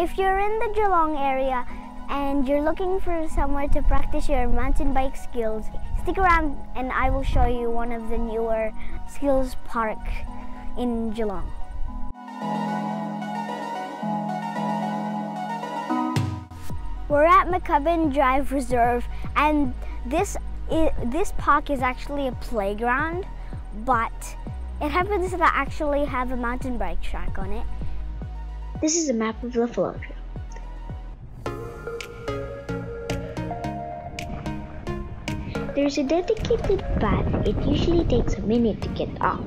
If you're in the Geelong area and you're looking for somewhere to practice your mountain bike skills, stick around and I will show you one of the newer skills park in Geelong. We're at McCubbin Drive Reserve and this is, this park is actually a playground but it happens to actually have a mountain bike track on it. This is a map of the flow. There's a dedicated path. It usually takes a minute to get off.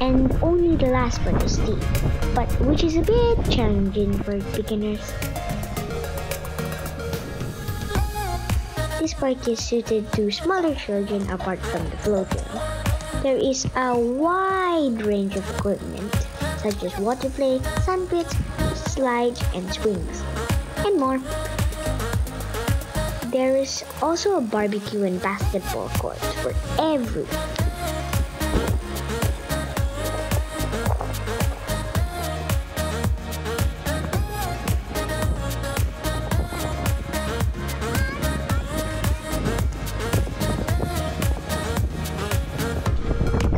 And only the last part is steep, but which is a bit challenging for beginners. This park is suited to smaller children apart from the trail. There is a wide range of equipment such as water play, sand pits, slides, and swings, and more. There is also a barbecue and basketball court for everyone.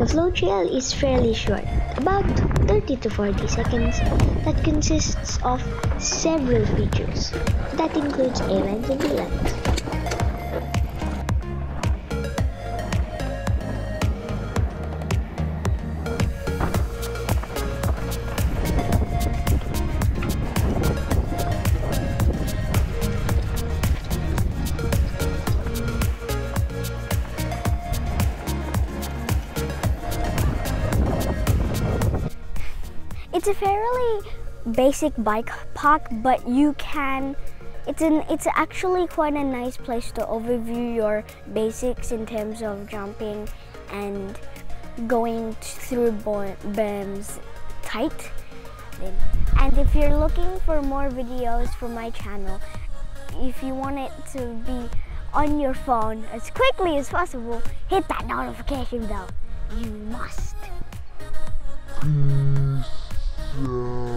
Flow trail is fairly short, about 30 to 40 seconds, that consists of several features. That includes A-lines and B-lines. It's a fairly basic bike park, but you can. It's an. It's actually quite a nice place to overview your basics in terms of jumping and going through berms tight. And if you're looking for more videos from my channel, if you want it to be on your phone as quickly as possible, hit that notification bell. You must. Hmm. Yeah.